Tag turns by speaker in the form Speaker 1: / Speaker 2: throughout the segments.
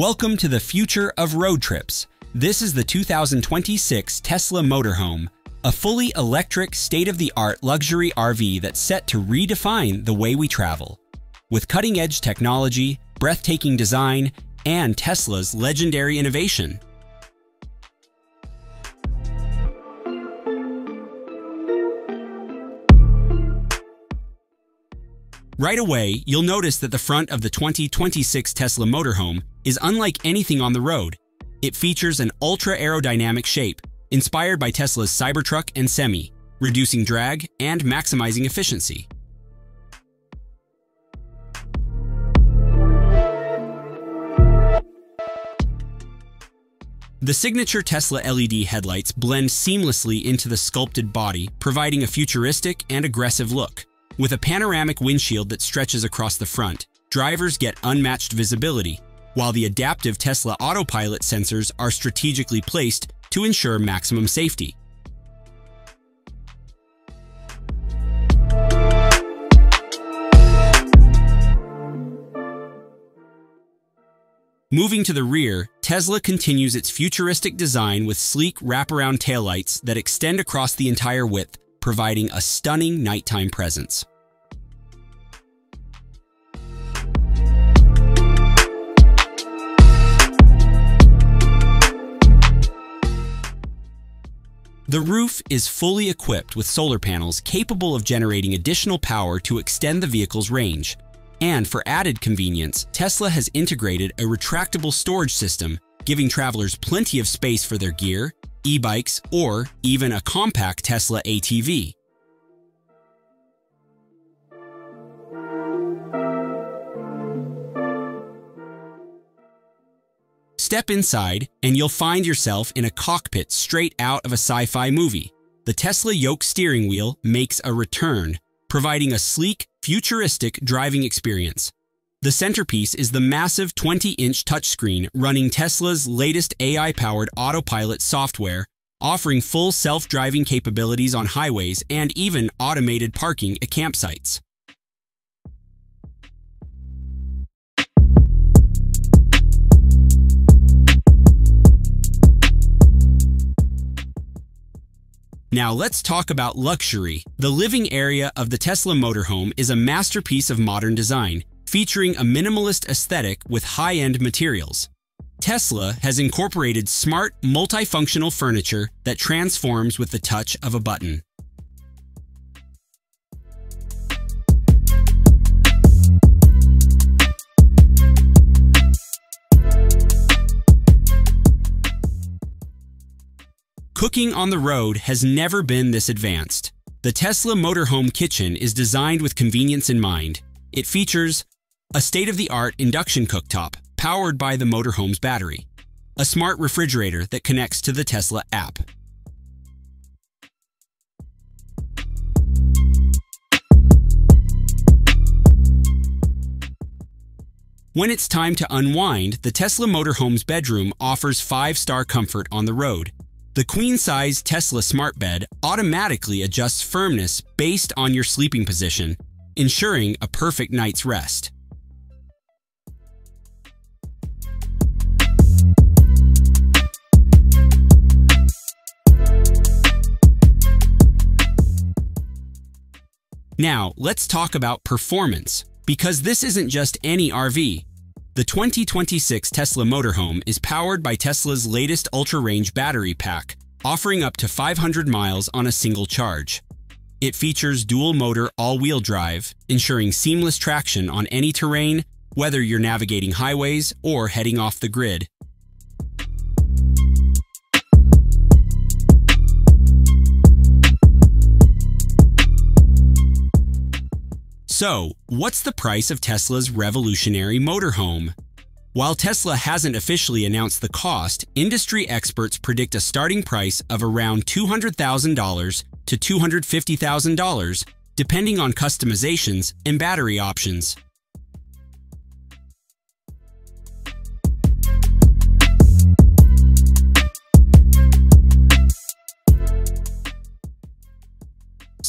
Speaker 1: Welcome to the future of road trips. This is the 2026 Tesla Motorhome, a fully electric, state-of-the-art luxury RV that's set to redefine the way we travel. With cutting-edge technology, breathtaking design, and Tesla's legendary innovation. Right away, you'll notice that the front of the 2026 Tesla motorhome is unlike anything on the road. It features an ultra-aerodynamic shape, inspired by Tesla's Cybertruck and Semi, reducing drag and maximizing efficiency. The signature Tesla LED headlights blend seamlessly into the sculpted body, providing a futuristic and aggressive look. With a panoramic windshield that stretches across the front, drivers get unmatched visibility, while the adaptive Tesla autopilot sensors are strategically placed to ensure maximum safety. Moving to the rear, Tesla continues its futuristic design with sleek wraparound taillights that extend across the entire width, providing a stunning nighttime presence. The roof is fully equipped with solar panels capable of generating additional power to extend the vehicle's range. And for added convenience, Tesla has integrated a retractable storage system, giving travelers plenty of space for their gear, e-bikes, or even a compact Tesla ATV. Step inside, and you'll find yourself in a cockpit straight out of a sci-fi movie. The Tesla yoke steering wheel makes a return, providing a sleek, futuristic driving experience. The centerpiece is the massive 20-inch touchscreen running Tesla's latest AI-powered autopilot software, offering full self-driving capabilities on highways and even automated parking at campsites. Now let's talk about luxury. The living area of the Tesla motorhome is a masterpiece of modern design, featuring a minimalist aesthetic with high-end materials. Tesla has incorporated smart, multifunctional furniture that transforms with the touch of a button. Cooking on the road has never been this advanced. The Tesla Motorhome Kitchen is designed with convenience in mind. It features a state-of-the-art induction cooktop powered by the motorhome's battery, a smart refrigerator that connects to the Tesla app, When it's time to unwind, the Tesla Motorhome's bedroom offers five-star comfort on the road. The queen-size Tesla smart bed automatically adjusts firmness based on your sleeping position, ensuring a perfect night's rest. Now, let's talk about performance, because this isn't just any RV. The 2026 Tesla motorhome is powered by Tesla's latest ultra-range battery pack, offering up to 500 miles on a single charge. It features dual-motor all-wheel drive, ensuring seamless traction on any terrain, whether you're navigating highways or heading off the grid. So, what's the price of Tesla's revolutionary motorhome? While Tesla hasn't officially announced the cost, industry experts predict a starting price of around $200,000 to $250,000, depending on customizations and battery options.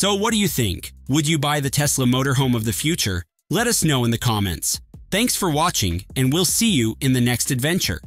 Speaker 1: So what do you think? Would you buy the Tesla motorhome of the future? Let us know in the comments. Thanks for watching, and we'll see you in the next adventure.